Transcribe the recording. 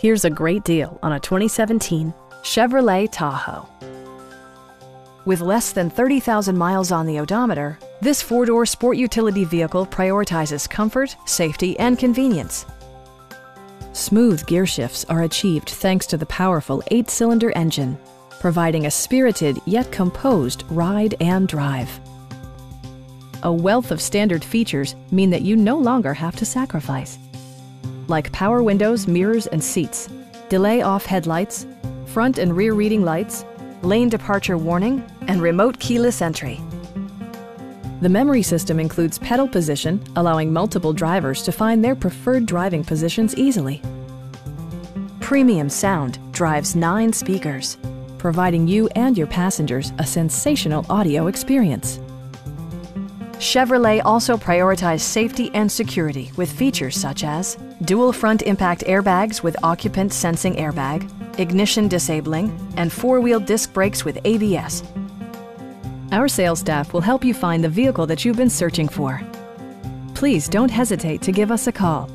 Here's a great deal on a 2017 Chevrolet Tahoe. With less than 30,000 miles on the odometer, this four-door sport utility vehicle prioritizes comfort, safety, and convenience. Smooth gear shifts are achieved thanks to the powerful eight-cylinder engine, providing a spirited yet composed ride and drive. A wealth of standard features mean that you no longer have to sacrifice, like power windows, mirrors, and seats, delay off headlights, front and rear reading lights, lane departure warning, and remote keyless entry. The memory system includes pedal position, allowing multiple drivers to find their preferred driving positions easily. Premium sound drives nine speakers, providing you and your passengers a sensational audio experience. Chevrolet also prioritized safety and security with features such as dual front impact airbags with occupant sensing airbag, ignition disabling, and four-wheel disc brakes with ABS. Our sales staff will help you find the vehicle that you've been searching for. Please don't hesitate to give us a call